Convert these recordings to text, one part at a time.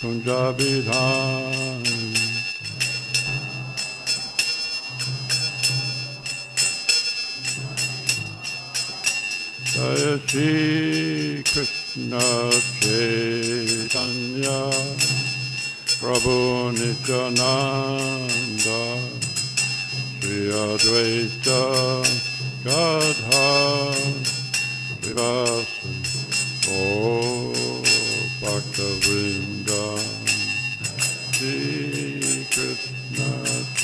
Kunjabidhan. Jaya Shri Krishna Chaitanya Prabhu Nityananda Shri Advaita Gadha Vivasa Oh Bhakta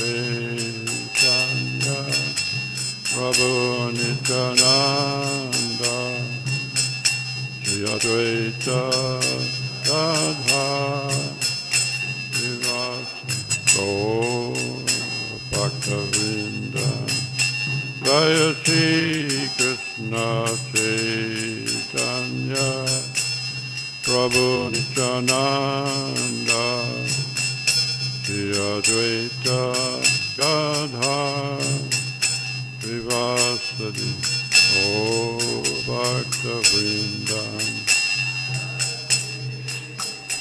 Chaitanya Prabhu Nityananda Shri Advaita Gadha Vivasa Gaur Bhakta Vrinda Jaya Krishna Chaitanya Prabhu Nityananda Shri Advaita Gadha Vivasadi O Bhakta Vrindan.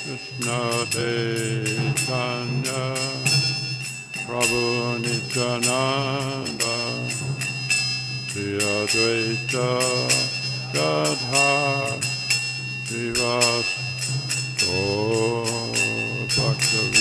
Krishna Chaitanya Prabhu Nityananda. Shri Advaita Gadha Vivas O Bhakta Vrindan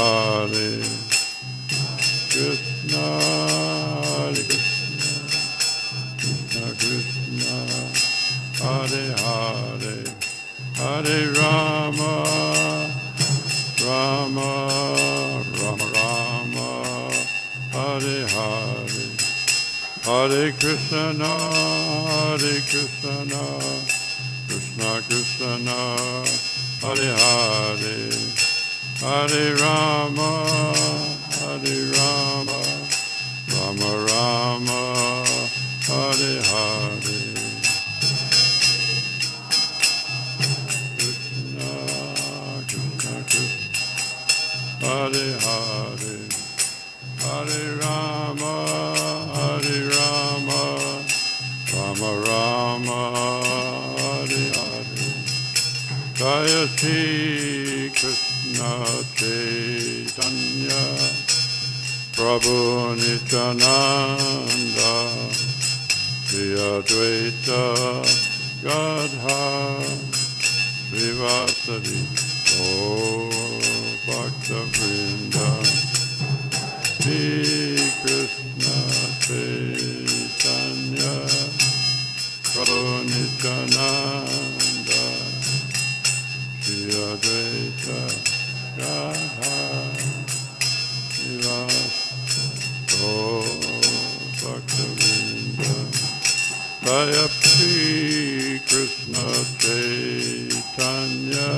Chaitanya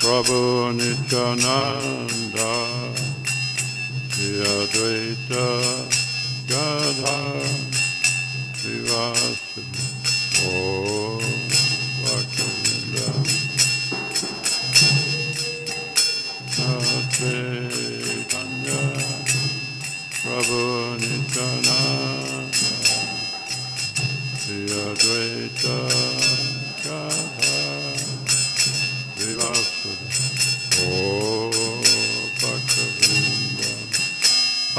Prabhu Nityananda Shri Advaita Gadha Srivasadi O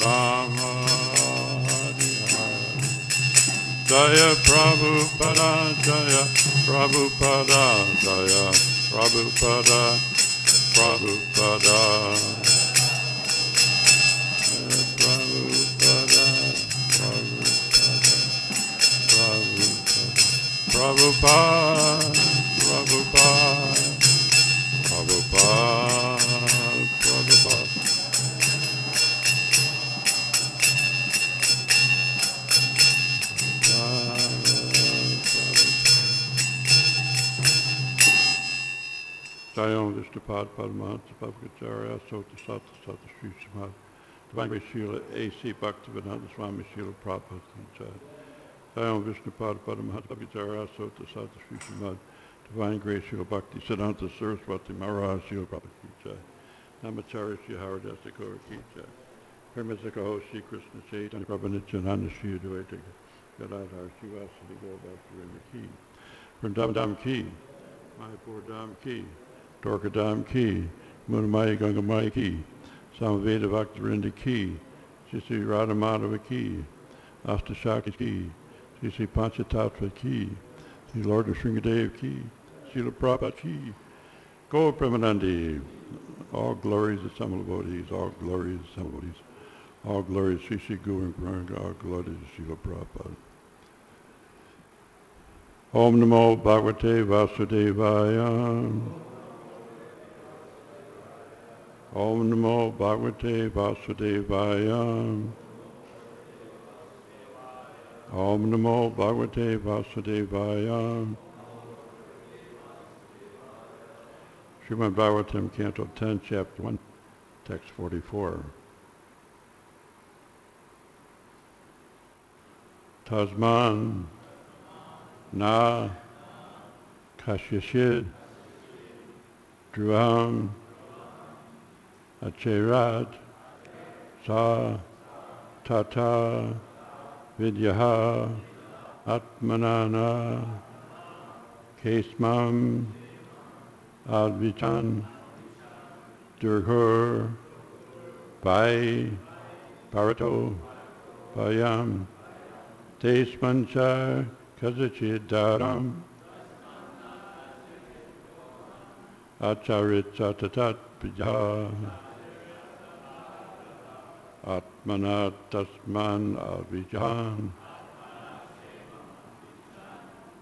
Rama Hari Hari Jaya Prabhupada Jaya Prabhupada Jaya Prabhupada Prabhupada Jaya Prabhupada Prabhupada Prabhupada Prabhupada Prabhupada Jayam Vishnupad Padmansa Bhavgacharya Sota Sata Sata Sri Samad Grace Srila A.C. Bhaktivedanta Swami Srila Prabhupada Jai Jayam Vishnupad Padmansa Bhavgacharya Sota Sata Sri Samad Divine Grace Srila Bhakti Siddhanta Saraswati Maharaj Srila Prabhupada Namacharya Sri Haridasa Jai Hermesika Ho Sri Krishna Chaitanya Prabhu Nityananda Sri Advaita Gadadhar Srivasadi Gaurabhakti Ki Vrindam Ki Mayapur Dham Ki Dwarka Dham Ki Munamaya Gangamaya Ki Samaveda Bhaktivinda Ki Sri Sri Radha Madhava Ki Astashaki Ki Sri Panchatattva Ki Sri Lord of Sringadev Ki Srila Prabhupada Ki Go Premanandi all glories of Samala Bodhis, all glories of Samala Bodhis, all glories Sri Sri Guru and all glories Srila Prabhupada. Om Namo Bhagavate Vasudevaya. Om Namo Bhagavate Vasudevaya. Om Namo Bhagavate Vasudevaya. Srimad Bhagavatam, Canto 10, Chapter 1, Text 44. Tasman na kashyashid druam acherat sa tata vidyaha atmanana kesmam advitan durghur vai barato payam tesmancha kazachidaram acharit satatat pija atmanat tasman avijan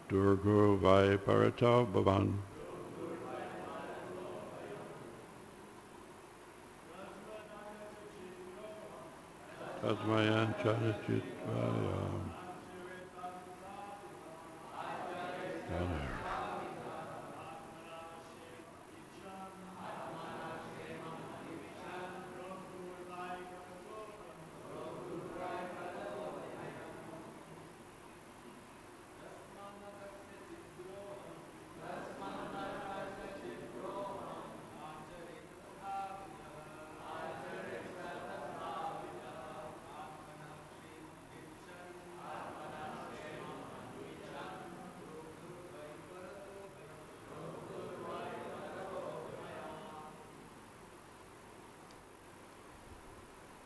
durgo vai parata bhavan Tasmayan Charichitvaya.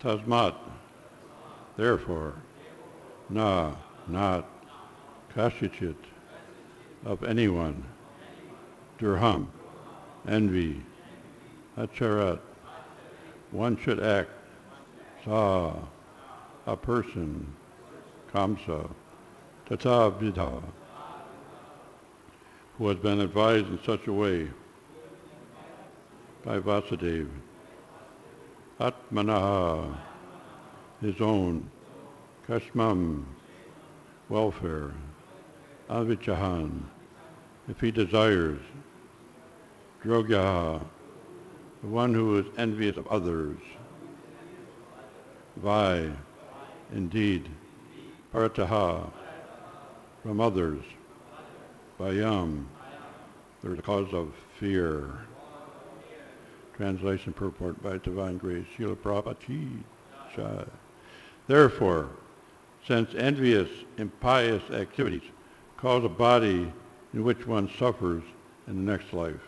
Tasmat, therefore, na, not, kashichit, of anyone, droham, envy, acharat, one should act, sa, a person, kamsa, tata vidha, who has been advised in such a way, by Vasudev. Atmanaha, his own, Kashmam, welfare, Avichahan, if he desires, Drogyaha, the one who is envious of others, Vai, indeed, Parataha, from others, Vayam, there's a cause of fear. Translation purport by Divine Grace, Srila Prabhupada. Therefore, since envious, impious activities cause a body in which one suffers in the next life,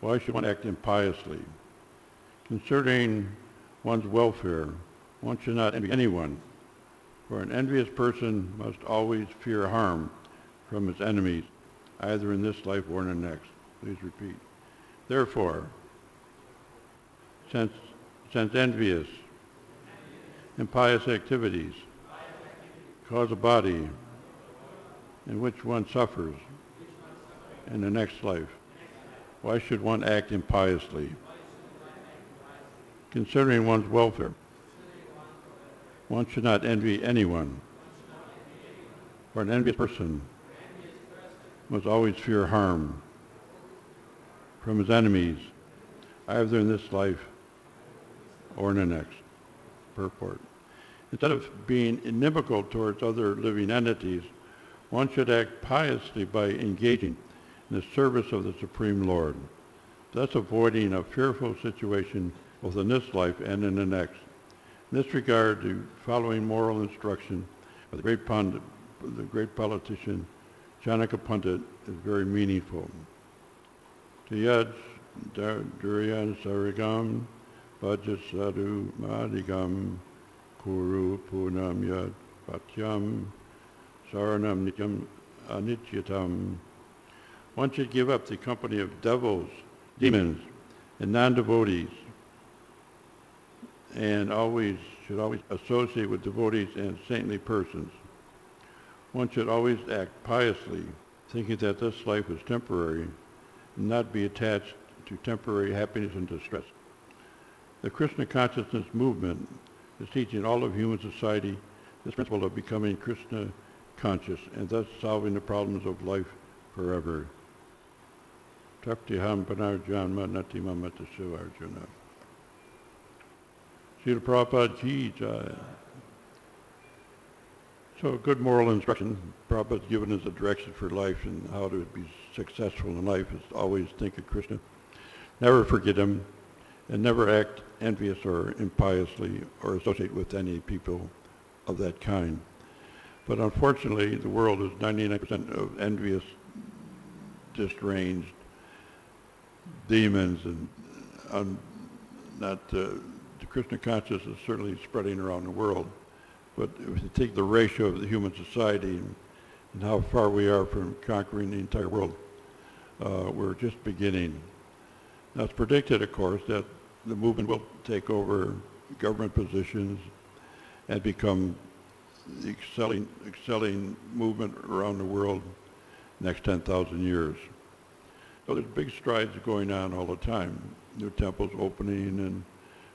why should one act impiously? Concerning one's welfare, one should not envy anyone, for an envious person must always fear harm from his enemies, either in this life or in the next. Please repeat. Therefore, since, since envious, impious activities cause a body in which one suffers in the next life, why should one act impiously? Considering one's welfare, one should not envy anyone. For an envious person must always fear harm from his enemies, either in this life or in the next. Purport. Instead of being inimical towards other living entities, one should act piously by engaging in the service of the Supreme Lord, thus avoiding a fearful situation both in this life and in the next. In this regard, the following moral instruction of the great, pundit, the great politician Chanakya Pandit is very meaningful. Tiyaj Duriyan Sarigam Vajasadu Madigam Kuru Punam Yad Patyam Saranam Nityam Anityatam. One should give up the company of devils, demons, and non-devotees and always should always associate with devotees and saintly persons. One should always act piously, thinking that this life is temporary, and not be attached to temporary happiness and distress. The Krishna consciousness movement is teaching all of human society this principle of becoming Krishna conscious and thus solving the problems of life forever. Taktiham Panarjanma Natimamata Shivarjuna. Srila Prabhupada Ji Jai. So good moral instruction. Prabhupada's given us a direction for life and how to be successful in life is always think of Krishna. Never forget him and never act envious or impiously or associate with any people of that kind. But unfortunately, the world is 99% of envious, disranged demons and um, not uh, the Krishna consciousness is certainly spreading around the world. But if you take the ratio of the human society and, and how far we are from conquering the entire world, uh, we're just beginning. Now it's predicted, of course, that the movement will take over government positions and become the excelling, excelling movement around the world next 10,000 years. So there's big strides going on all the time. New temples opening and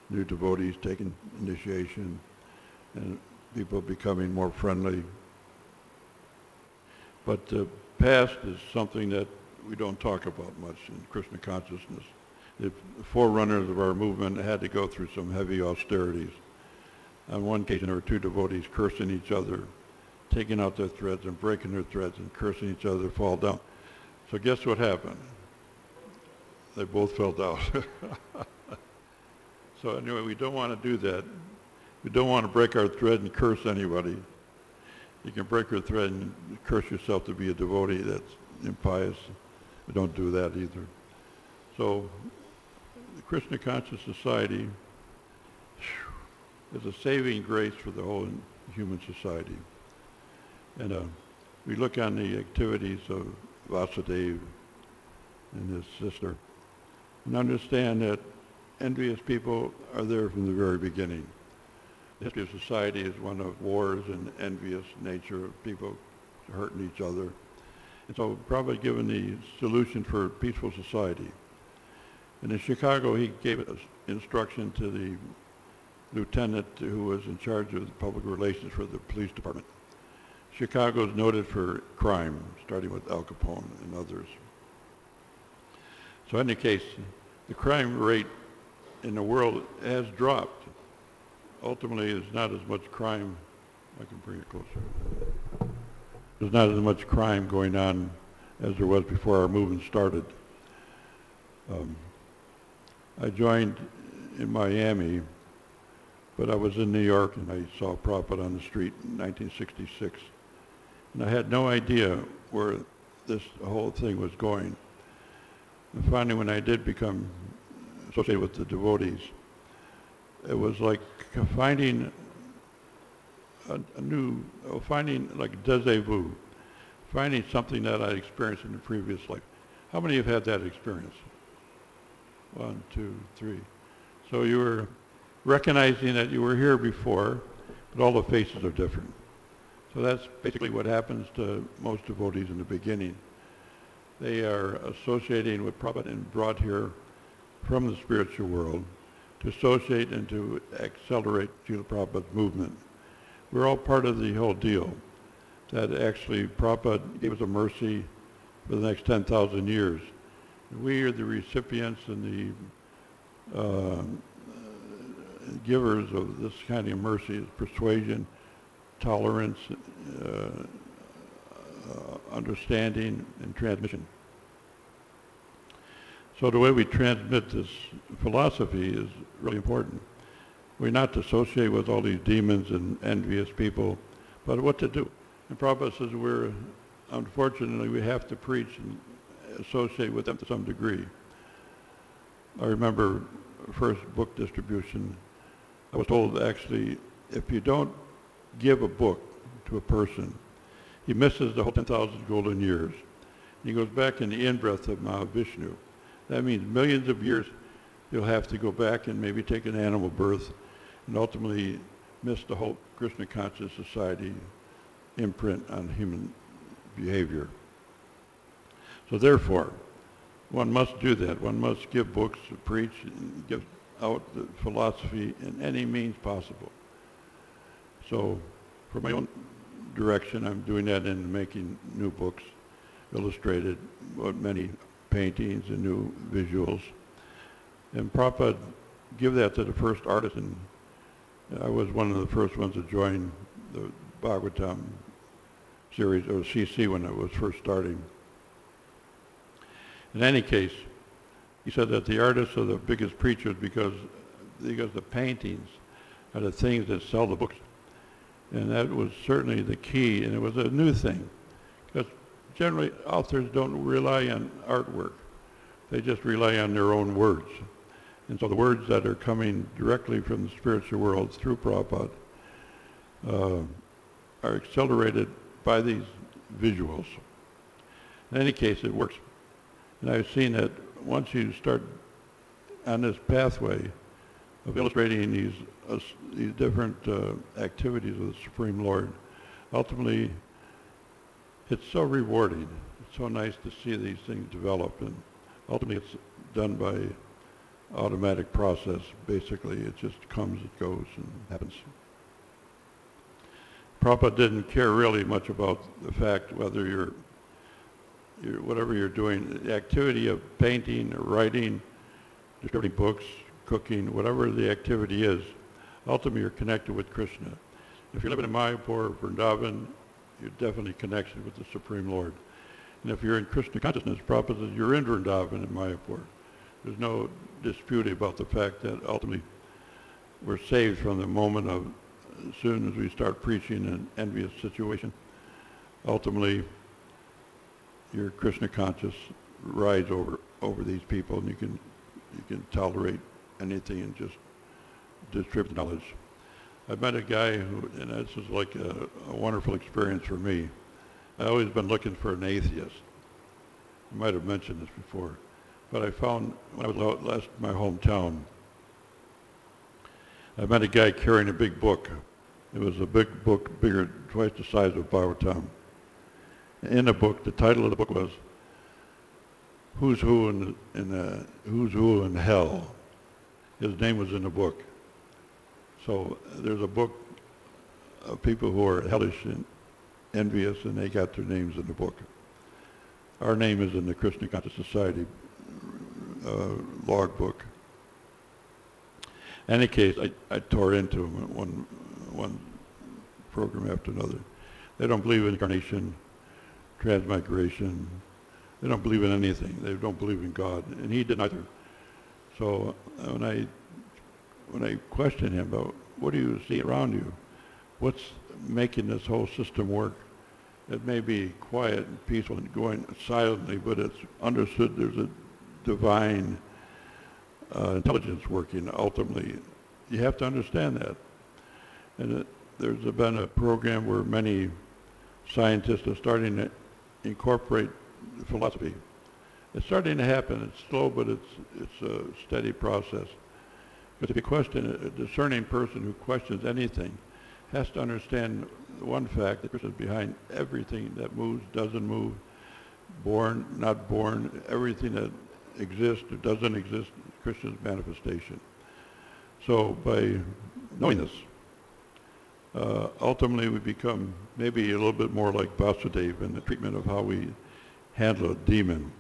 new devotees taking initiation and people becoming more friendly. But the past is something that we don't talk about much in Krishna consciousness. The forerunners of our movement had to go through some heavy austerities. On one occasion, there were two devotees cursing each other, taking out their threads and breaking their threads and cursing each other to fall down. So guess what happened? They both fell down. so anyway, we don't want to do that. We don't want to break our thread and curse anybody. You can break your thread and curse yourself to be a devotee. That's impious. We don't do that either. So Krishna Conscious Society is a saving grace for the whole human society. And uh, we look on the activities of Vasudeva and his sister and understand that envious people are there from the very beginning. The history of society is one of wars and envious nature of people hurting each other. And so Prabhupada given the solution for peaceful society And in Chicago, he gave instruction to the lieutenant who was in charge of the public relations for the police department. Chicago is noted for crime, starting with Al Capone and others. So in any case, the crime rate in the world has dropped. Ultimately, there's not as much crime. I can bring it closer. There's not as much crime going on as there was before our movement started. Um, I joined in Miami, but I was in New York and I saw Prabhupada on the street in 1966. And I had no idea where this whole thing was going. And finally, when I did become associated with the devotees, it was like finding a, a new, finding like deja vu, finding something that I experienced in the previous life. How many have had that experience? One, two, three. So you were recognizing that you were here before, but all the faces are different. So that's basically what happens to most devotees in the beginning. They are associating with Prabhupada and brought here from the spiritual world to associate and to accelerate Srila Prabhupada's movement. We're all part of the whole deal. That actually Prabhupada gave us a mercy for the next 10,000 years. We are the recipients and the uh, givers of this kind of mercy, persuasion, tolerance, uh, uh, understanding, and transmission. So the way we transmit this philosophy is really important. We're not to associate with all these demons and envious people, but what to do. And Prabhupada says we're, unfortunately, we have to preach and associate with them to some degree. I remember first book distribution, I was told actually, if you don't give a book to a person, he misses the whole 10,000 golden years. He goes back in the in-breath of Mahavishnu. That means millions of years you'll have to go back and maybe take an animal birth and ultimately miss the whole Krishna conscious society imprint on human behavior. So therefore, one must do that. One must give books, to preach, and give out the philosophy in any means possible. So for my own direction, I'm doing that in making new books, illustrated, with many paintings and new visuals. And Prabhupada give that to the first artist, and I was one of the first ones to join the Bhagavatam series, or CC when it was first starting. In any case, he said that the artists are the biggest preachers because, because the paintings are the things that sell the books. And that was certainly the key, and it was a new thing. Because generally, authors don't rely on artwork. They just rely on their own words. And so the words that are coming directly from the spiritual world through Prabhupada uh, are accelerated by these visuals. In any case, it works. And I've seen that once you start on this pathway of illustrating these, uh, these different uh, activities of the Supreme Lord, ultimately it's so rewarding. It's so nice to see these things develop and ultimately it's done by automatic process. Basically, it just comes, it goes, and happens. Prabhupada didn't care really much about the fact whether you're, you're, whatever you're doing, the activity of painting or writing, distributing books, cooking, whatever the activity is, ultimately you're connected with Krishna. If you're living in Mayapur or Vrindavan, you're definitely connected with the Supreme Lord. And if you're in Krishna consciousness, Prabhupada you're in Vrindavan and Mayapur. There's no dispute about the fact that ultimately we're saved from the moment of as soon as we start preaching an envious situation, ultimately your Krishna conscious rides over over these people and you can you can tolerate anything and just distribute knowledge. I met a guy who, and this was like a, a wonderful experience for me. I always been looking for an atheist. I might have mentioned this before, but I found when I was out last in my hometown, I met a guy carrying a big book. It was a big book, bigger, twice the size of Bhagavatam. In a book, the title of the book was who's who in, in who's who in hell. His name was in the book. So there's a book of people who are hellish and envious, and they got their names in the book. Our name is in the Krishna Conscious Society uh, log book. any case, I, I tore into them one, one program after another. They don't believe in incarnation, transmigration. They don't believe in anything. They don't believe in God, and he didn't either. So uh, when I when I question him about what do you see around you, what's making this whole system work? It may be quiet and peaceful and going silently, but it's understood there's a divine uh, intelligence working ultimately. You have to understand that. And it, there's been a program where many scientists are starting to incorporate philosophy. It's starting to happen. It's slow, but it's, it's a steady process. Because if you question a discerning person who questions anything, has to understand one fact that Christ is behind everything that moves, doesn't move, born, not born, everything that exists or doesn't exist, Krishna's manifestation. So by knowing this, uh, ultimately we become maybe a little bit more like Vasudeva in the treatment of how we handle a demon.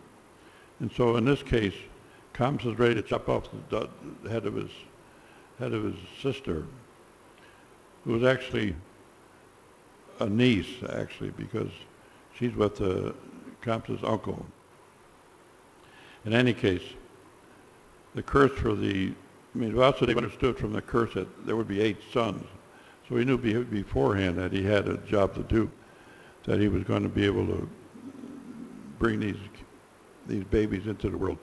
And so in this case, Kamsa is ready to chop off the, the head of his head of his sister, who was actually a niece, actually, because she's with uh, Kamsa's uncle. In any case, the curse for the, I mean, Vasudeva understood from the curse that there would be eight sons. So he knew beforehand that he had a job to do, that he was going to be able to bring these, these babies into the world.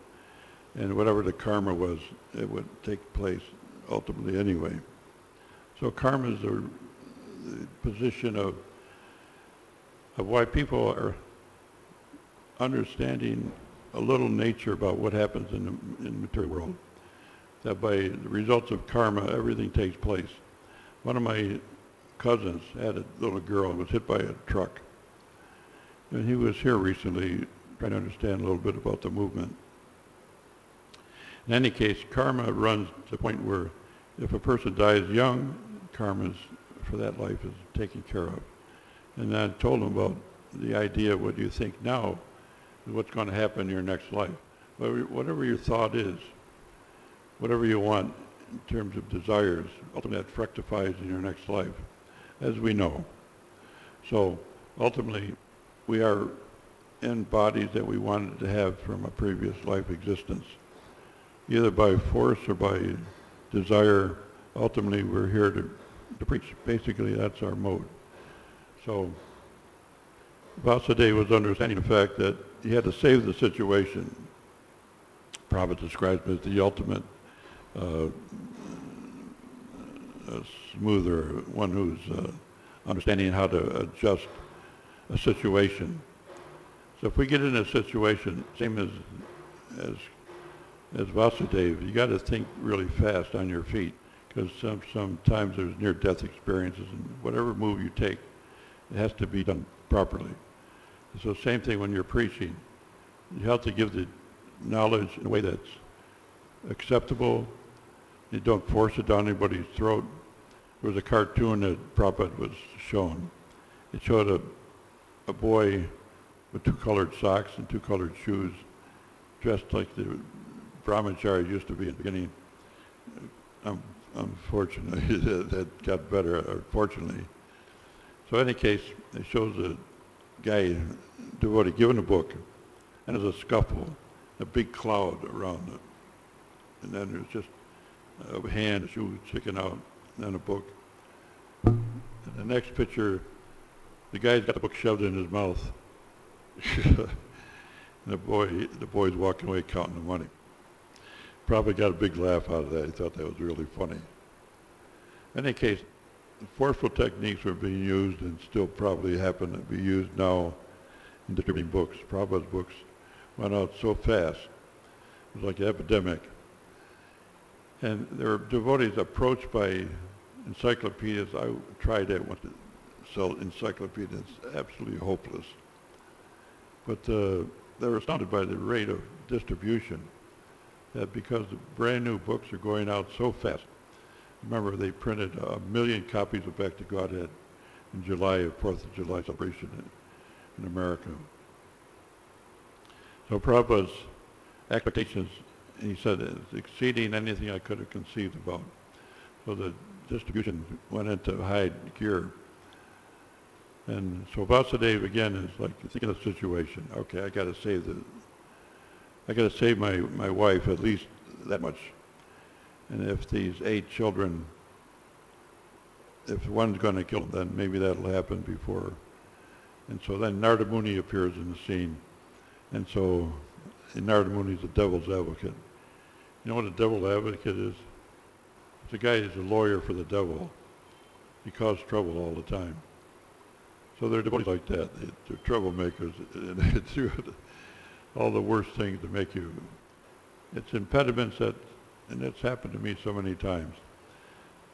And whatever the karma was, it would take place ultimately anyway. So karma is the, the position of, of why people are understanding a little nature about what happens in the, in the material world. That by the results of karma, everything takes place. One of my cousins had a little girl who was hit by a truck. And he was here recently trying to understand a little bit about the movement. In any case, karma runs to the point where if a person dies young, karma for that life is taken care of. And I told him about the idea, what do you think now, is what's going to happen in your next life. Whatever your thought is, whatever you want in terms of desires, ultimately that fructifies in your next life, as we know. So ultimately, we are in bodies that we wanted to have from a previous life existence, either by force or by desire. Ultimately, we're here to, to preach. Basically, that's our mode. So Vasudeva was understanding the fact that he had to save the situation. Prabhupada describes him as the ultimate uh, smoother, one who's uh, understanding how to adjust a situation. So if we get in a situation, same as as as Vasudeva, you got to think really fast on your feet because some, sometimes there's near-death experiences, and whatever move you take, it has to be done properly. So same thing when you're preaching. You have to give the knowledge in a way that's acceptable. You don't force it down anybody's throat. There was a cartoon that Prabhupada was shown. It showed a, a boy with two colored socks and two colored shoes, dressed like the brahmachari used to be in the beginning. Um, unfortunately, that got better, fortunately. So in any case, it shows a guy, devotee, given a book, and there's a scuffle, a big cloud around it. And then there's just a hand, a shoe sticking out, then a book. And the next picture, the guy's got the book shoved in his mouth. and the boy, the boy's walking away counting the money. Probably got a big laugh out of that. He thought that was really funny. In any case, forceful techniques were being used and still probably happen to be used now in distributing books. Prabhupada's books went out so fast. It was like an epidemic. And there were devotees approached by encyclopedias. I tried to sell encyclopedias. Absolutely hopeless. But uh, they were astounded by the rate of distribution. That because the brand new books are going out so fast. Remember, they printed a million copies of Back to Godhead in July of Fourth of July celebration in, in America. So Prabhupada's expectations, he said, is exceeding anything I could have conceived about. So the distribution went into high gear. And so Vasudeva again is like, think of the situation. Okay, I got to save the, I got to save my, my wife at least that much. And if these eight children, if one's going to kill them, then maybe that'll happen before. And so then Narada Muni appears in the scene. And so and Narada Muni is the devil's advocate. You know what a devil advocate is? It's a guy who's a lawyer for the devil. He causes trouble all the time. So they're devotees like that. They're troublemakers. And they do all the worst things to make you. It's impediments that, and it's happened to me so many times,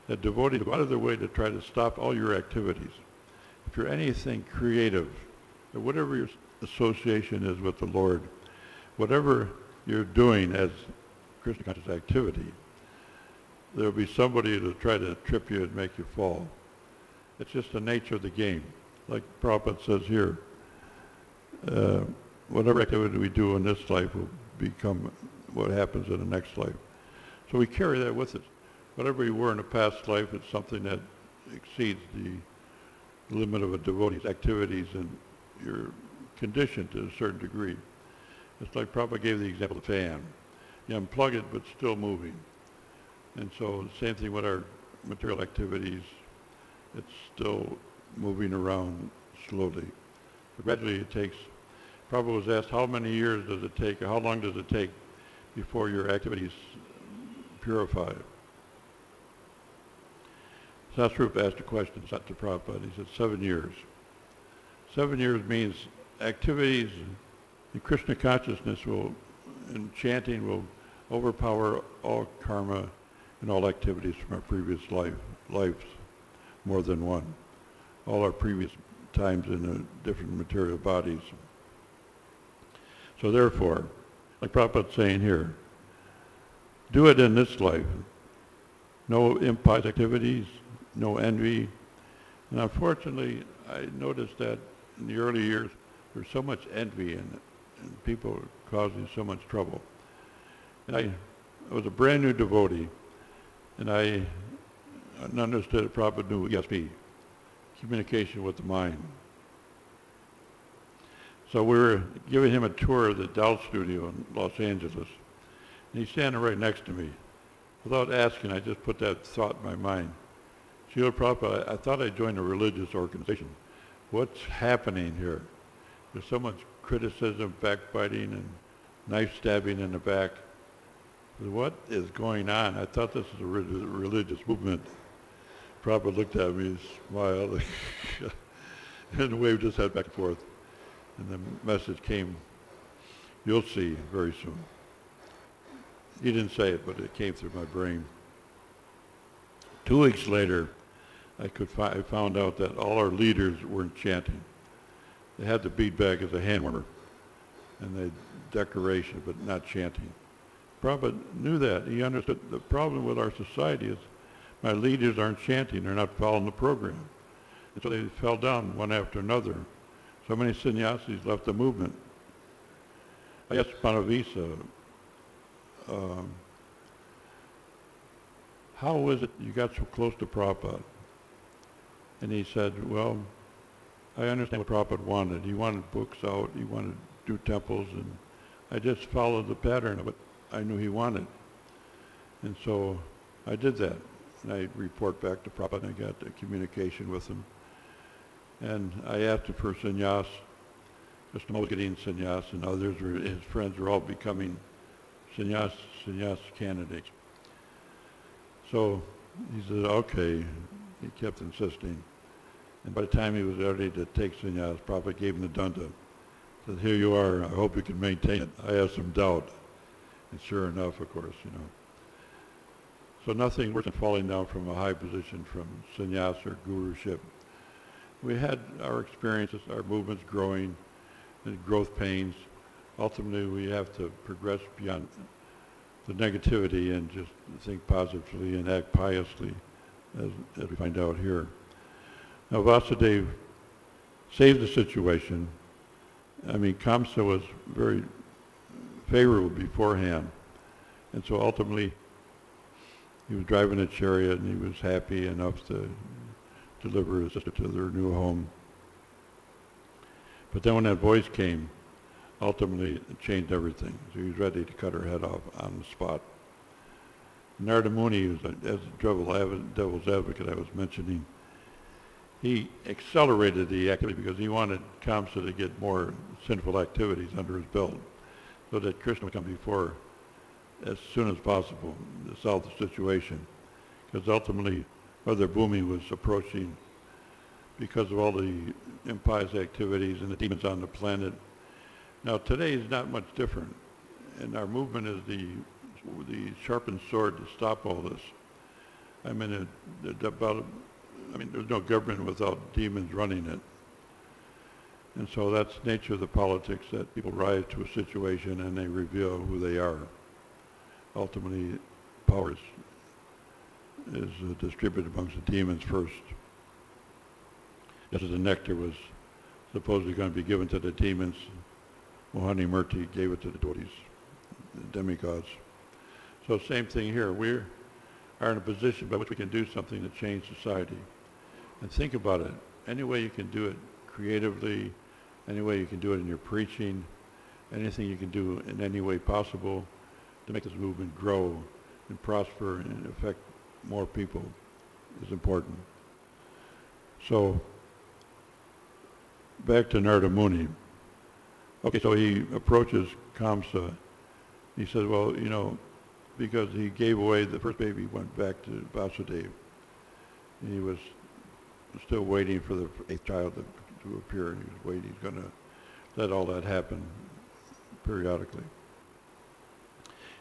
that devotees go out of their way to try to stop all your activities. If you're anything creative, or whatever your association is with the Lord, whatever you're doing as Krishna conscious activity, there'll be somebody to try to trip you and make you fall. It's just the nature of the game. Like Prabhupada says here, uh, whatever activity we do in this life will become what happens in the next life. So we carry that with us. Whatever we were in a past life, it's something that exceeds the limit of a devotee's activities and your condition to a certain degree. It's like Prabhupada gave the example of the fan. You unplug it, but still moving. And so the same thing with our material activities. It's still moving around slowly. Gradually it takes, Prabhupada was asked how many years does it take, how long does it take before your activities purify? Satsvarup asked a question to Prabhupada. He said, seven years. Seven years means activities and Krishna consciousness will, and chanting will overpower all karma and all activities from our previous life, lives, more than one. All our previous times in different material bodies. So therefore, like Prabhupada's saying here, do it in this life. No impious activities, no envy. And unfortunately, I noticed that in the early years, there's so much envy and and people causing so much trouble. And I, I was a brand new devotee, and I understood a proper new ESP, communication with the mind. So we were giving him a tour of the Dal studio in Los Angeles, and he's standing right next to me. Without asking, I just put that thought in my mind. Srila Prabhupada, I thought I joined a religious organization. What's happening here? There's so much criticism, backbiting, and knife stabbing in the back. What is going on? I thought this was a religious movement. Prabhupada looked at me, smiled, and waved his head back and forth. And the message came, you'll see very soon. He didn't say it, but it came through my brain. Two weeks later, I could fi- I found out that all our leaders weren't chanting. They had the beadbag as a hand warmer and the decoration, but not chanting. Prabhupada knew that. He understood the problem with our society is my leaders aren't chanting. They're not following the program. And so they fell down one after another. So many sannyasis left the movement. I asked Panavisa, um, how is it you got so close to Prabhupada? And he said, well, I understand what Prabhupada wanted. He wanted books out. He wanted to do temples, and I just followed the pattern of what I knew he wanted. And so I did that. And I report back to Prabhupada, and I got the communication with him. And I asked him for sannyas. Krishna was getting sannyas, and others, were, his friends were all becoming sannyas, sannyas candidates. So he said, okay. He kept insisting. And by the time he was ready to take sannyas, Prabhupada gave him the danda. Said, here you are, I hope you can maintain it. I have some doubt. And sure enough, of course, you know. So nothing worse than falling down from a high position from sannyas or guruship. We had our experiences, our movements growing, and growth pains, ultimately we have to progress beyond the negativity and just think positively and act piously, as, as we find out here. Now, Vasudev saved the situation. I mean, Kamsa was very favorable beforehand. And so ultimately, he was driving a chariot and he was happy enough to deliver his sister to their new home. But then when that voice came, ultimately it changed everything. So he was ready to cut her head off on the spot. Narada Muni, as the devil's advocate I was mentioning, he accelerated the activity because he wanted Kamsa to get more sinful activities under his belt so that Krishna would come before as soon as possible to solve the situation. Because ultimately, Mother Bhumi was approaching because of all the impious activities and the demons on the planet. Now today is not much different, and our movement is the the sharpened sword to stop all this. I mean, it, it, about, I mean, there's no government without demons running it. And so that's nature of the politics that people rise to a situation and they reveal who they are. Ultimately, power is, is uh, distributed amongst the demons first. Just as the nectar was supposedly going to be given to the demons, Mohini Murti gave it to the devotees, the demigods. So same thing here. We are in a position by which we can do something to change society. And think about it. Any way you can do it creatively, any way you can do it in your preaching, anything you can do in any way possible to make this movement grow and prosper and affect more people is important. So back to Narada Muni. Okay, so he approaches Kamsa. He says, well, you know, because he gave away the first baby, went back to Vasudeva. He was still waiting for the eighth child to, to appear, and he was waiting. He's going to let all that happen periodically.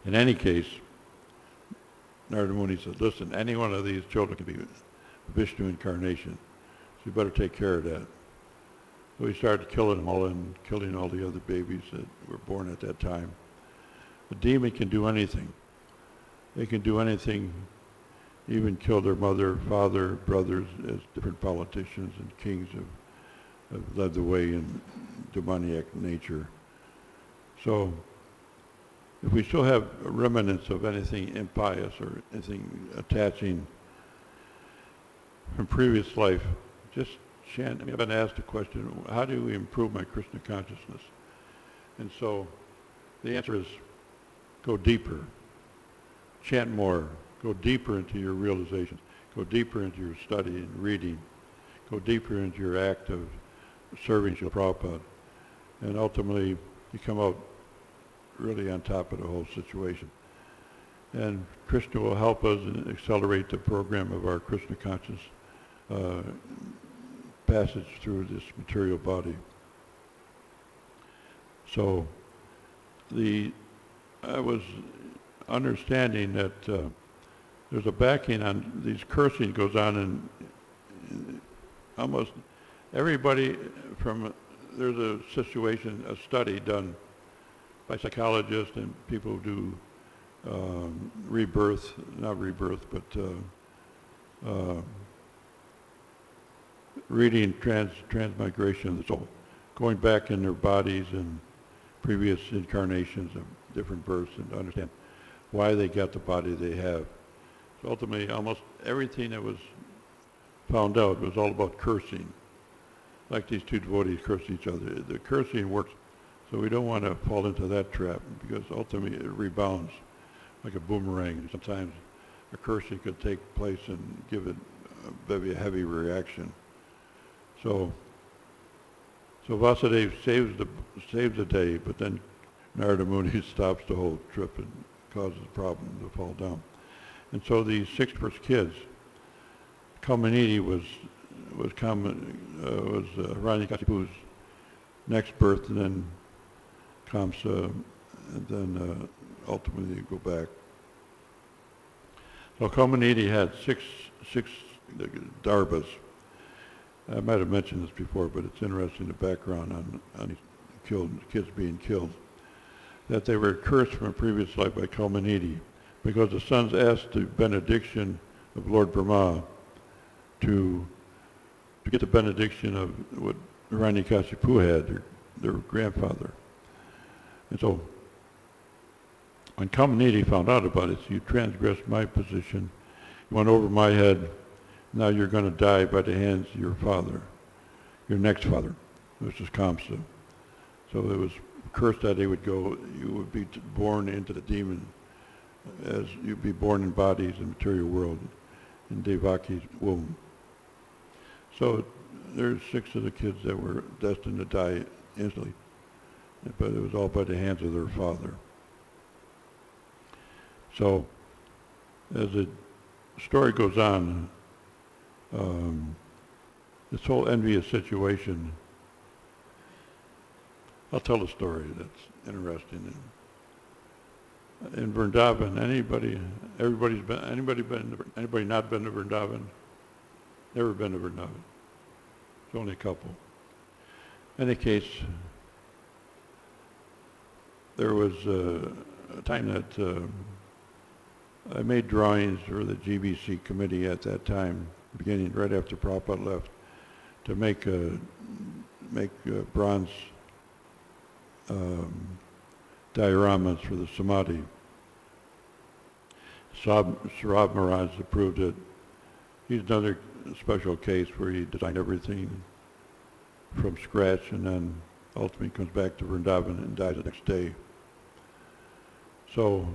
In any case, Narada Muni said, listen, any one of these children can be Vishnu incarnation, so you better take care of that. So he started killing them all and killing all the other babies that were born at that time. The demon can do anything. They can do anything, even kill their mother, father, brothers, as different politicians and kings have, have led the way in demoniac nature. So if we still have remnants of anything impious or anything attaching from previous life, just chant. I mean, I've been asked a question, how do we improve my Krishna consciousness? And so the answer is go deeper, chant more, go deeper into your realizations, go deeper into your study and reading, go deeper into your act of serving Srila Prabhupada, and ultimately you come out really on top of the whole situation. And Krishna will help us accelerate the program of our Krishna conscious uh, passage through this material body. So the I was understanding that uh, there's a backing on these cursing goes on in, in almost everybody from there's a situation a study done by psychologists and people who do um, rebirth not rebirth but uh, uh, reading trans transmigration of the soul, going back in their bodies and previous incarnations of different births and to understand why they got the body they have. So ultimately, almost everything that was found out was all about cursing, like these two devotees curse each other. The cursing works, so we don't want to fall into that trap because ultimately it rebounds like a boomerang. Sometimes a cursing could take place and give it a heavy reaction. So, so Vasudeva saves the, saves the day, but then Narada Muni stops the whole trip and causes the problem to fall down. And so these six first kids, Kaumanidi was was common, uh, was uh, Hiranyakashipu's next birth, and then Kamsa, and then uh, ultimately go back. So Kaumanidi had six six darbas, I might have mentioned this before, but it's interesting the background on, on killed, kids being killed. that they were cursed from a previous life by Kalmanidi because the sons asked the benediction of Lord Brahma to, to get the benediction of what Hiranyakashipu had, their, their grandfather. And so when Kalmanidi found out about it, you transgressed my position, went over my head, now you're going to die by the hands of your father, your next father, which is Kamsa. So it was cursed that he would go, you would be born into the demon, as you'd be born in bodies in the material world, in Devaki's womb. So there's six of the kids that were destined to die instantly, but it was all by the hands of their father. So as the story goes on, um, this whole envious situation, I'll tell a story that's interesting. In, in Vrindavan, anybody, everybody's been, anybody been, anybody not been to Vrindavan? Never been to Vrindavan. It's only a couple. In any case, there was uh, a time that uh, I made drawings for the GBC committee at that time, beginning right after Prabhupada left, to make uh, make uh, bronze um, dioramas for the Samadhi. Sab, Sarab Maharaj approved it. He's another special case where he designed everything from scratch and then ultimately comes back to Vrindavan and dies the next day. So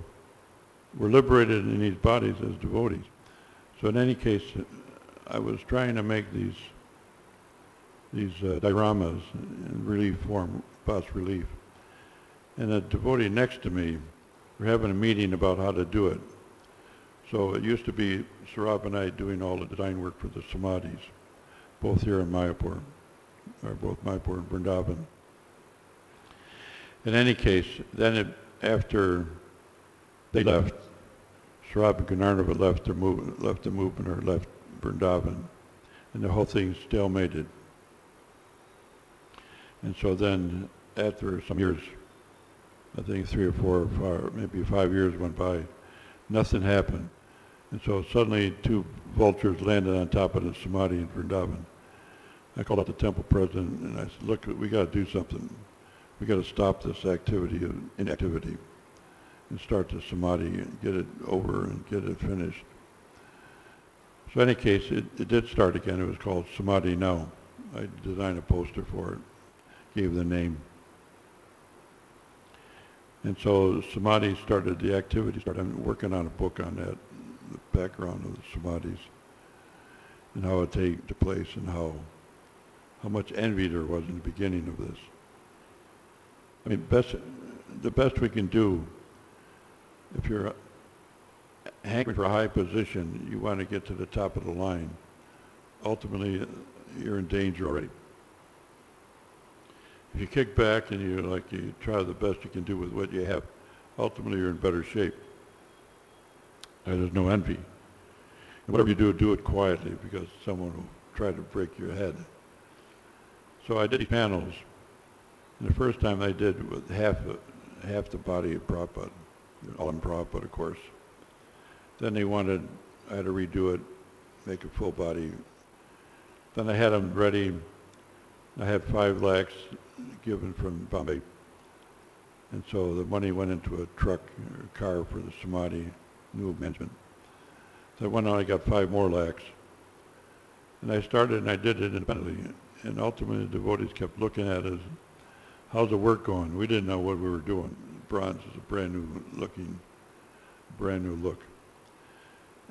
we're liberated in these bodies as devotees. So in any case, I was trying to make these these uh, dioramas in relief form, bas relief. And a devotee next to me, we're having a meeting about how to do it. So it used to be Sarab and I doing all the design work for the samadhis, both here in Mayapur, or both Mayapur and Vrindavan. In any case, then it, after they left, Sarab and Gunarnava left the, move, left the movement or left Vrindavan, and the whole thing stalemated. And so then, after some years, I think three or four or five, maybe five years went by, nothing happened. And so suddenly two vultures landed on top of the Samadhi in Vrindavan. I called up the temple president and I said, look, we got to do something. We got to stop this activity of inactivity and start the Samadhi and get it over and get it finished. So in any case, it, it did start again. It was called Samadhi Now. I designed a poster for it, gave the name. And so Samadhi started, the activity started. I'm working on a book on that, background of the Samadhis and how it came to place and how, how much envy there was in the beginning of this. I mean, best, the best we can do, if you're hankering for a high position, you want to get to the top of the line. Ultimately, you're in danger already. If you kick back and you like you try the best you can do with what you have, ultimately you're in better shape. There's no envy. And whatever you do, do it quietly because someone will try to break your head. So I did these panels. And the first time I did with half, half the body of Prabhupada, all in Prabhupada, of course. Then they wanted, I had to redo it, make a full body. Then I had them ready. I had five lakhs given from Bombay. And so the money went into a truck a car for the Samadhi, new management. So I went on, I got five more lakhs. And I started and I did it independently. And ultimately the devotees kept looking at us, how's the work going? We didn't know what we were doing. Bronze is a brand new looking, brand new look.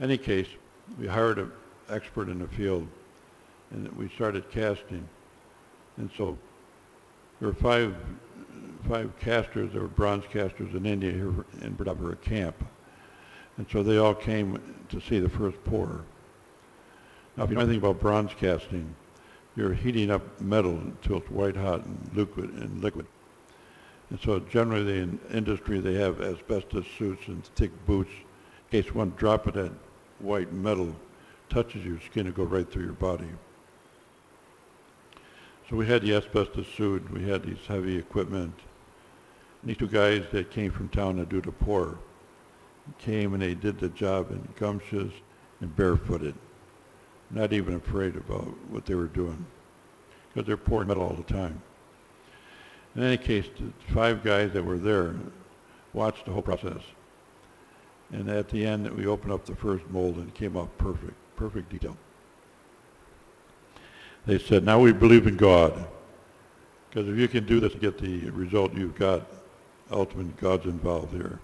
Any case, we hired an expert in the field and we started casting. And so there were five, five casters, there were bronze casters in India here in Vrindavan camp. And so they all came to see the first pour. Now, if you know anything about bronze casting, you're heating up metal until it's white hot and liquid and liquid. And so generally in industry they have asbestos suits and thick boots in case one drop of that white metal touches your skin, it go right through your body. So we had the asbestos suit, we had these heavy equipment, And These two guys that came from town to do the pour came and they did the job in gumshoes and barefooted, not even afraid about what they were doing because they're pouring metal all the time. In any case, the five guys that were there watched the whole process. And at the end, that we opened up the first mold and it came out perfect, perfect detail. They said, now we believe in God. Because if you can do this to get the result you've got, ultimately God's involved here.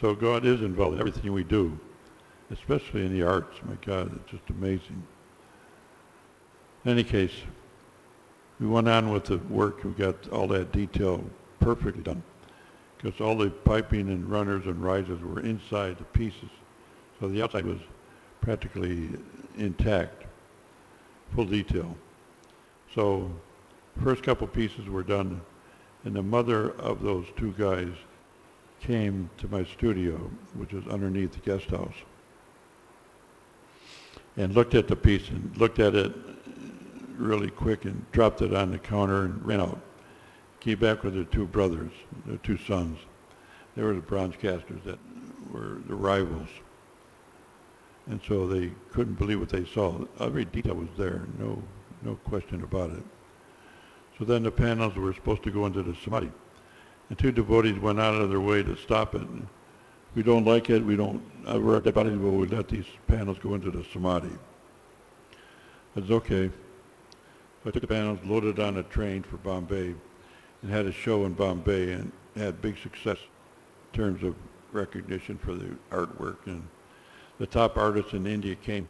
So God is involved in everything we do, especially in the arts. My God, it's just amazing. In any case, we went on with the work. We got all that detail perfectly done because all the piping and runners and risers were inside the pieces. So the outside was practically intact, full detail. So first couple pieces were done and the mother of those two guys came to my studio, which is underneath the guest house, and looked at the piece and looked at it really quick and dropped it on the counter and ran out. Came back with her two brothers, their two sons. They were the bronze casters that were the rivals. And so they couldn't believe what they saw. Every detail was there, no, no question about it. So then the panels were supposed to go into the samadhi. And two devotees went out of their way to stop it. And we don't like it, we don't, uh, we're at the we let these panels go into the samadhi. It's okay. So I took the panels, loaded on a train for Bombay, and had a show in Bombay, and had big success in terms of recognition for the artwork. And the top artist in India came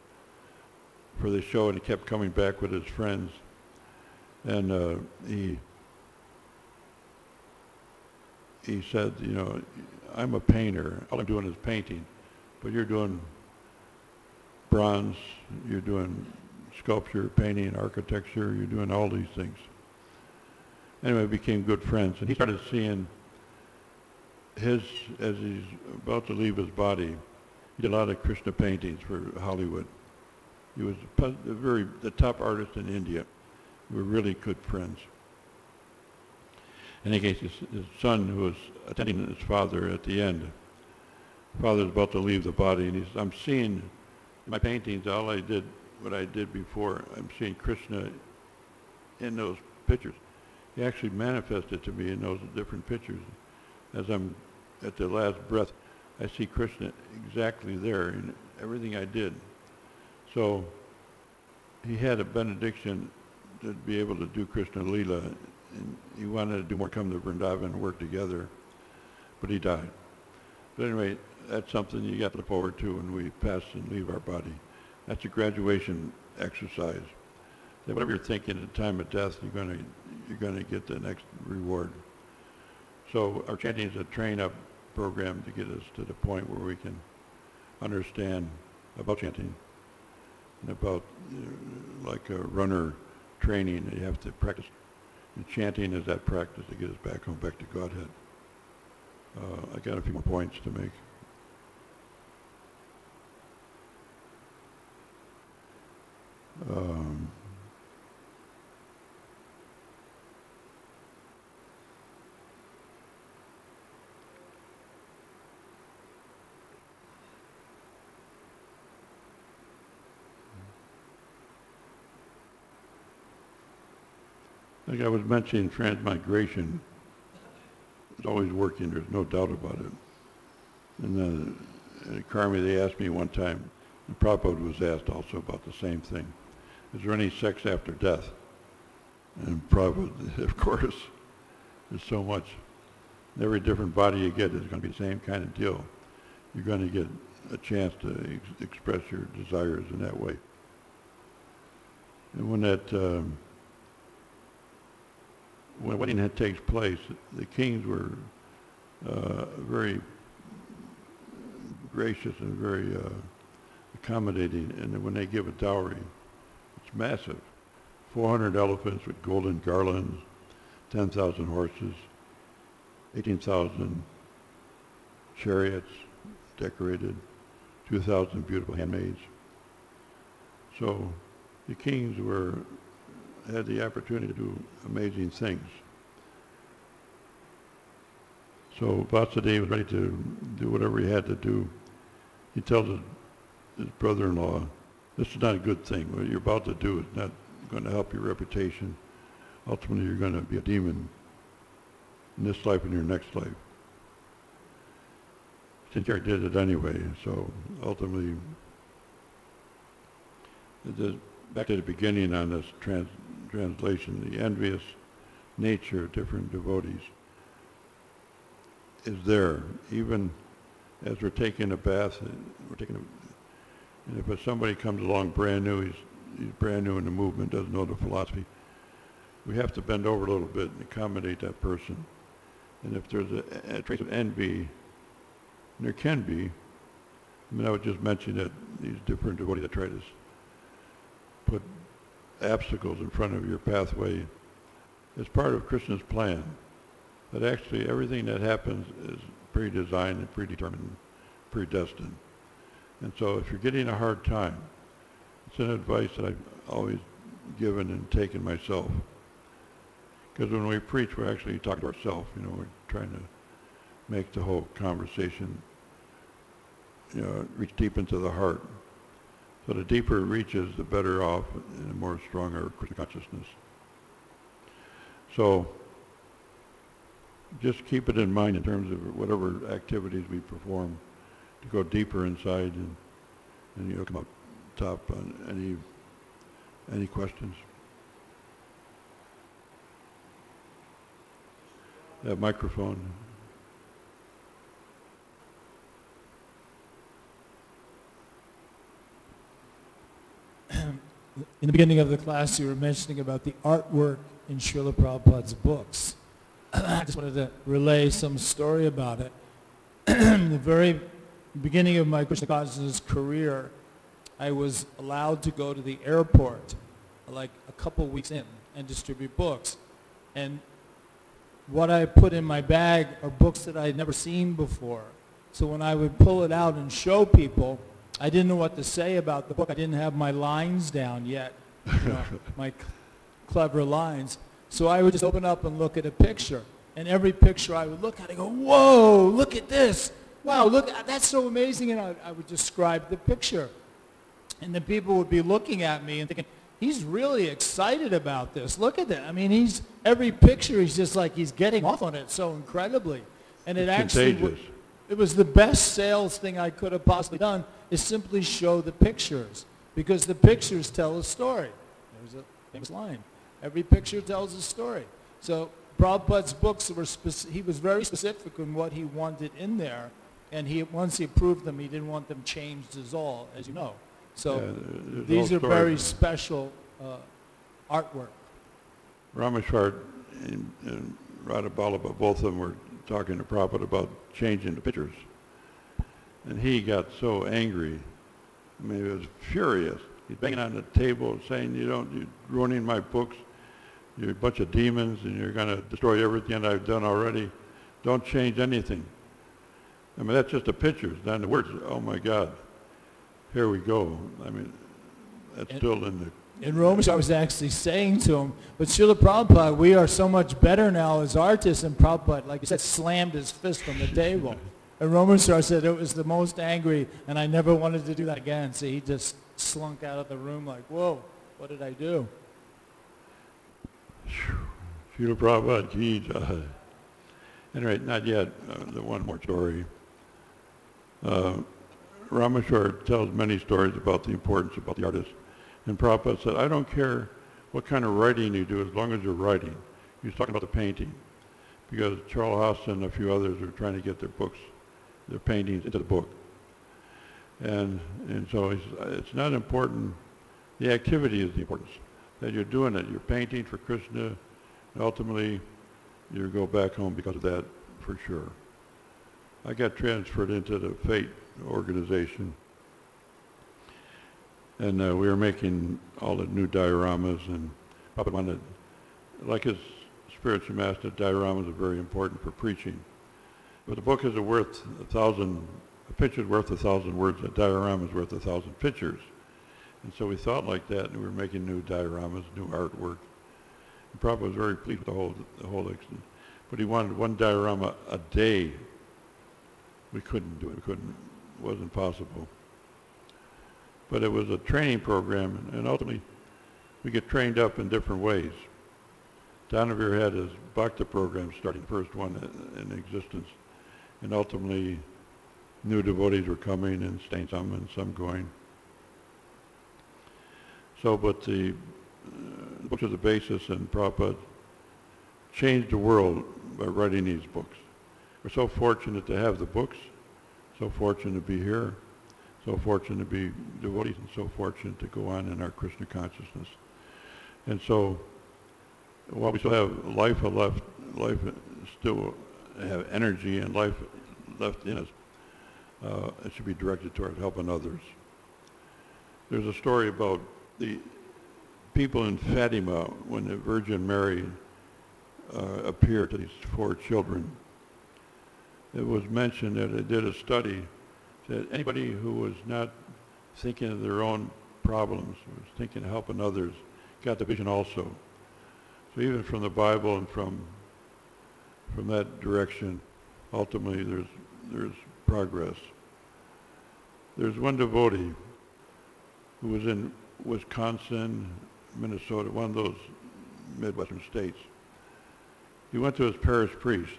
for the show, and he kept coming back with his friends. And uh, he he said, you know, I'm a painter. All I'm doing is painting, but you're doing bronze, you're doing sculpture, painting, architecture, you're doing all these things. Anyway, we became good friends, and he started seeing his, as he's about to leave his body, he did a lot of Krishna paintings for Hollywood. He was a very, the top artist in India. We were really good friends. In any case, his, his son, who was attending his father at the end, father's about to leave the body, and he says, I'm seeing my paintings, all I did, what I did before, I'm seeing Krishna in those pictures. He actually manifested to me in those different pictures. As I'm at the last breath, I see Krishna exactly there in everything I did. So he had a benediction to be able to do Krishna Lila he wanted to do more come to Vrindavan and work together, but he died. But anyway, that's something you got to look forward to when we pass and leave our body. That's a graduation exercise. That whatever you're thinking at the time of death, you're going to you're to get the next reward. So our chanting is a train-up program to get us to the point where we can understand about chanting and about you know, like a runner training. You have to practice and chanting is that practice to get us back home, back to Godhead. Uh, I got a few more points to make. Um, Like I was mentioning, transmigration is always working. There's no doubt about it. And then at Carmi, they asked me one time, and Prabhupada was asked also about the same thing. Is there any sex after death? And Prabhupada, of course, there's so much. Every different body you get is going to be the same kind of deal. You're going to get a chance to ex- express your desires in that way. And when that um, when a wedding had takes place, the kings were uh, very gracious and very uh, accommodating. And when they give a dowry, it's massive. 400 elephants with golden garlands, 10,000 horses, 18,000 chariots decorated, 2,000 beautiful handmaids. So the kings were had the opportunity to do amazing things. So Vasudeva was ready to do whatever he had to do. He tells his, brother-in-law, this is not a good thing. What you're about to do is not going to help your reputation. Ultimately, you're going to be a demon in this life and your next life. Sinclair did it anyway, so ultimately, back to the beginning on this trans, translation, the envious nature of different devotees is there, even as we're taking a bath, we're taking a, and if somebody comes along brand new, he's, he's brand new in the movement, doesn't know the philosophy, we have to bend over a little bit and accommodate that person. And if there's a, a trace of envy, there can be, I mean, I would just mention that these different devotees that try to put obstacles in front of your pathway is part of Krishna's plan. That actually everything that happens is pre-designed and predetermined, predestined. And so if you're getting a hard time, it's an advice that I've always given and taken myself. Because when we preach, we're actually talking to ourselves. You know, we're trying to make the whole conversation, you know, reach deep into the heart. So the deeper it reaches, the better off and the more stronger consciousness. So just keep it in mind in terms of whatever activities we perform to go deeper inside and, and you'll come up top on any, any questions? That microphone. In the beginning of the class, you were mentioning about the artwork in Srila Prabhupada's books. I just wanted to relay some story about it. in the very beginning of my Krishna consciousness career, I was allowed to go to the airport like a couple weeks in and distribute books. And what I put in my bag are books that I had never seen before. So when I would pull it out and show people, I didn't know what to say about the book. I didn't have my lines down yet, you know, my clever lines. So I would just open up and look at a picture. And every picture I would look at, I go, whoa, look at this. Wow, look, ah, that's so amazing. And I, I would describe the picture. And then people would be looking at me and thinking, he's really excited about this. Look at that. I mean, he's every picture, he's just like he's getting off on it so incredibly. And it It's actually, contagious. it was the best sales thing I could have possibly done is simply show the pictures because the pictures tell a story. There's a famous line. Every picture tells a story. So Prabhupada's books were, spec- he was very specific in what he wanted in there. And he, once he approved them, he didn't want them changed as all, as you know. So Yeah, these are story. very special uh, artwork. Rameshwar and, and Radha Ballabha, both of them were talking to Prabhupada about changing the pictures. And he got so angry. I mean, he was furious. He's banging on the table saying, you don't, you're ruining my books. You're a bunch of demons and you're going to destroy everything I've done already. Don't change anything. I mean, that's just the pictures, not the words. Oh my God. Here we go. I mean, that's And- still in the In Rome, I was actually saying to him, but Srila Prabhupada, we are so much better now as artists, and Prabhupada, like you said, slammed his fist on the table. And Rameshwar said it was the most angry, and I never wanted to do that again. So he just slunk out of the room like, whoa, what did I do? Srila Prabhupada jai. Anyway, not yet. Uh, the one more story. Uh, Rameshwar tells many stories about the importance about the artist. And Prabhupada said, I don't care what kind of writing you do as long as you're writing. He was talking about the painting. Because Charles Haas and a few others are trying to get their books, their paintings into the book. And, and so it's, it's not important. The activity is the importance. That you're doing it. You're painting for Krishna. And ultimately, you go back home because of that, for sure. I got transferred into the Fate organization. And uh, we were making all the new dioramas and Papa wanted, like his spiritual master, dioramas are very important for preaching. But the book is worth a thousand, a picture is worth a thousand words, a diorama is worth a thousand pictures. And so we thought like that, and we were making new dioramas, new artwork. And Prabhupada was very pleased with the whole, the whole ex- but he wanted one diorama a day. We couldn't do it. We couldn't. It wasn't possible. But it was a training program, and ultimately, we get trained up in different ways. Donovan had his Bhakta program starting, the first one in existence, and ultimately, new devotees were coming and staying some and some going. So, but the uh, books are the basis, and Prabhupada changed the world by writing these books. We're so fortunate to have the books, so fortunate to be here, so fortunate to be devotees, and so fortunate to go on in our Krishna consciousness. And so, while we still have life left, life still have energy and life left in us, uh, it should be directed toward helping others. There's a story about the people in Fatima when the Virgin Mary uh, appeared to these four children. It was mentioned that they did a study that anybody who was not thinking of their own problems, was thinking of helping others, got the vision also. So even from the Bible and from from that direction, ultimately there's there's progress. There's one devotee who was in Wisconsin, Minnesota, one of those Midwestern states. He went to his parish priest.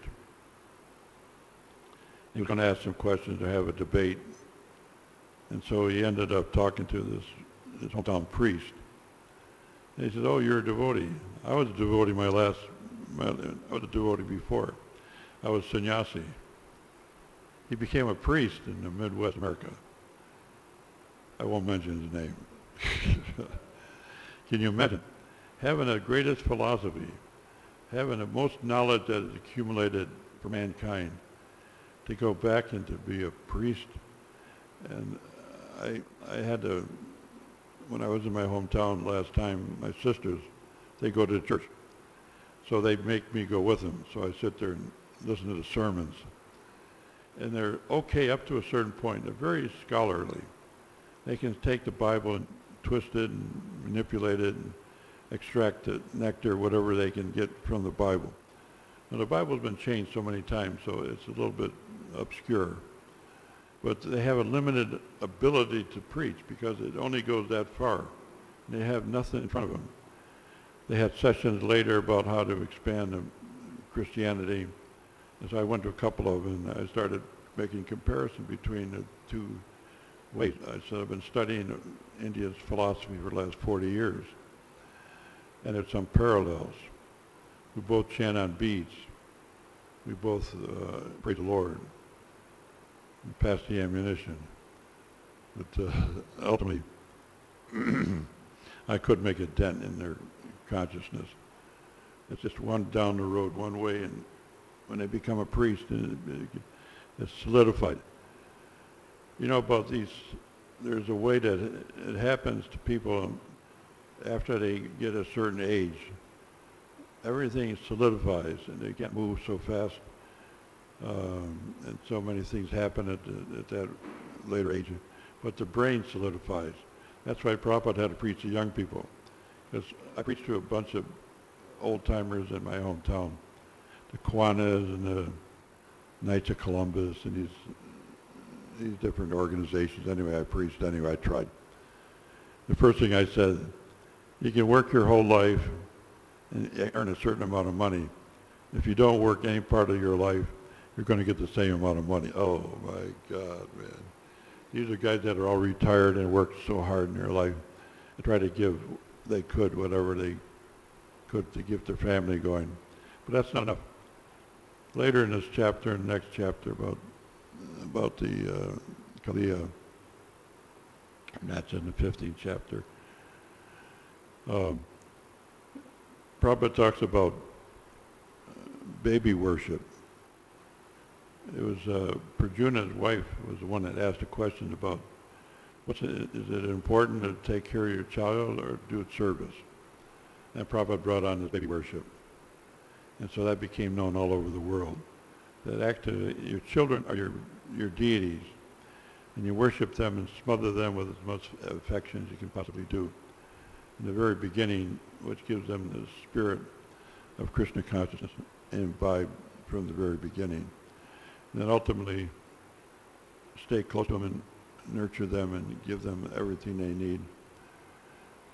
He was going to ask some questions or have a debate. And so he ended up talking to this, this hometown priest. And he said, oh, you're a devotee. I was a devotee my last, a devotee before. I was sannyasi. He became a priest in the Midwest America. I won't mention his name. Can you imagine? Having the greatest philosophy, having the most knowledge that is accumulated for mankind, to go back and to be a priest. And I, I had to, when I was in my hometown last time, my sisters, they go to church. So they make me go with them. So I sit there and listen to the sermons. And they're okay up to a certain point. They're very scholarly. They can take the Bible and twist it and manipulate it and extract the nectar, whatever they can get from the Bible. Now, the Bible's been changed so many times, so it's a little bit obscure. But they have a limited ability to preach because it only goes that far. They have nothing in front of them. They had sessions later about how to expand Christianity. And so I went to a couple of them and I started making comparison between the two ways. I said I've been studying India's philosophy for the last 40 years. And there's some parallels. We both chant on beads. We both uh, praise the Lord and pass the ammunition. But uh, ultimately, I could make a dent in their consciousness. It's just one down the road, one way, and when they become a priest, it's solidified. You know about these, there's a way that it happens to people after they get a certain age. Everything solidifies and they can't move so fast. Um, and so many things happen at, at that later age. But the brain solidifies. That's why Prabhupada had to preach to young people. Because I preached to a bunch of old-timers in my hometown. The Kiwanis and the Knights of Columbus and these, these different organizations. Anyway, I preached anyway. I tried. The first thing I said, you can work your whole life and earn a certain amount of money. If you don't work any part of your life, you're going to get the same amount of money. Oh my God, man. These are guys that are all retired and worked so hard in their life and try to give, they could, whatever they could to keep their family going. But that's not enough. Later in this chapter, in the next chapter about, about the uh, Kaliya, and that's in the 15th chapter, um, Prabhupada talks about baby worship it was uh, wife was the one that asked a question about what's it, is it important to take care of your child or do it service? And Prabhupada brought on this baby worship. And so that became known all over the world. That actually your children are your, your deities and you worship them and smother them with as much affection as you can possibly do. In the very beginning, which gives them the spirit of Krishna consciousness and imbibe from the very beginning. And then ultimately, stay close to them and nurture them and give them everything they need.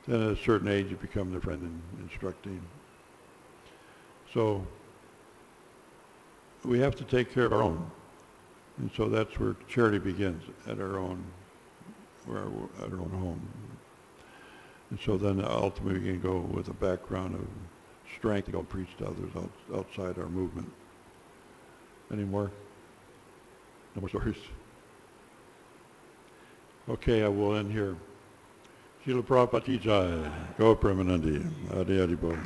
Then at a certain age, you become their friend and instructing. So we have to take care of our own. And so that's where charity begins, at our own, where our, at our own home. And so then ultimately we can go with a background of strength to go preach to others out, outside our movement. Any more? No more stories? Okay, I will end here. Srila Prabhupada Ki Jai. Go Premanandi. Adi Adi Bo.